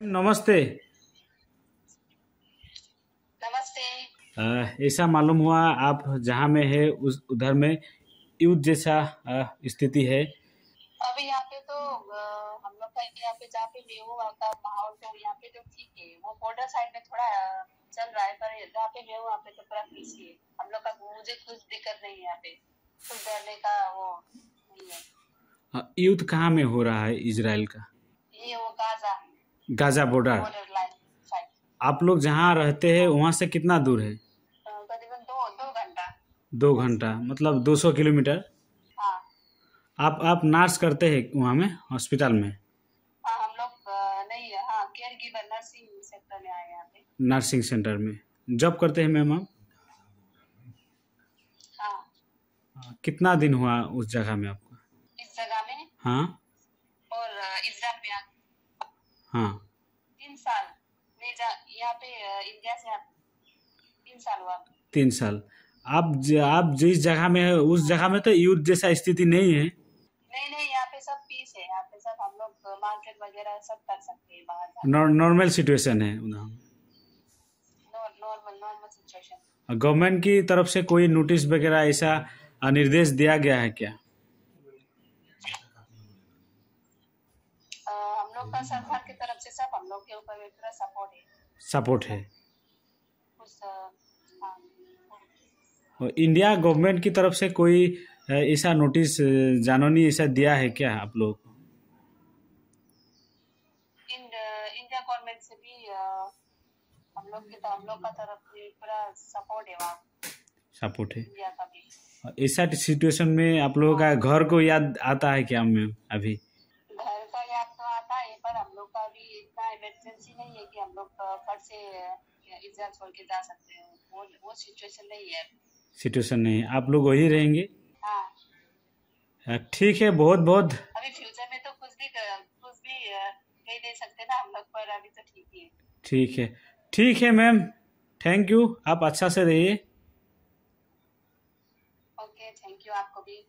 नमस्ते। नमस्ते। ऐसा मालूम हुआ आप जहाँ में है उस उधर में युद्ध जैसा स्थिति है। अभी यहाँ पे तो हम लोग का यहाँ पे जहाँ पे मैं हूँ का माहौल तो यहाँ पे तो ठीक है। वो बॉर्डर साइड में थोड़ा चल रहा है पर जहाँ पे मैं हूँ वहाँ पे तो पूरा पीस है हम लोग का मुझे कुछ दिक्कत नहीं है यहाँ पे। कुछ डरने का वो नहीं है। युद्ध कहाँ में हो रहा है इसराइल का? ये वो गाजा बॉर्डर आप लोग जहाँ रहते हैं वहाँ से कितना दूर है? दो घंटा। मतलब 200 किलोमीटर? हाँ। आप आप नर्स करते हैं वहाँ में हॉस्पिटल में? हाँ हम लोग नहीं हाँ केयर गिवर नर्सिंग सेक्टर में आए हैं यहाँ पे नर्सिंग सेंटर में। जॉब करते हैं मैम आप? हाँ। कितना दिन हुआ उस जगह में आपका? इस जगह में? हाँ। और अ, इजराइल में हाँ। तीन साल। यहाँ पे इंडिया से आ- तीन साल हुआ। तीन साल। आप ज, आप जिस जगह में है उस जगह में तो युद्ध जैसा स्थिति नहीं है। नहीं नहीं यहाँ पे सब पीस है। यहाँ पे सब हम लोग मार्केट वगैरह सब कर सकते हैं बाहर नॉर्मल सिचुएशन है। उधर नॉर्मल नॉर्मल सिचुएशन गवर्नमेंट की तरफ़ से कोई नोटिस वगैरह ऐसा निर्देश दिया गया है क्या? सरकार की तरफ़ से सब हम लोग के ऊपर पूरा सपोर्ट है। सपोर्ट है। हाँ। इंडिया गवर्नमेंट की तरफ़ से कोई ऐसा नोटिस जानोनी ऐसा दिया है क्या आप लोग? इंडिया गवर्नमेंट से भी हम लोग की तो हम लोग का तरफ़ से पूरा सपोर्ट है वहाँ। सपोर्ट है। ऐसा सिचुएशन में आप लोगों का घर को याद आता है क्या मैम अभी? हम लोग का भी इतना इमरजेंसी नहीं है कि हम लोग फट से इजराइल छोड़ के जा सकते हैं। वो वो सिचुएशन नहीं है। सिचुएशन नहीं है। आप लोग वही रहेंगे? हाँ। ठीक है बहुत बहुत। अभी फ्यूचर में तो कुछ भी कुछ भी कह नहीं सकते ना हम लोग पर अभी तो ठीक ही है। ठीक है। ठीक है मैम थैंक यू आप अच्छा से रहिए। ओके थैंक यू आपको भी।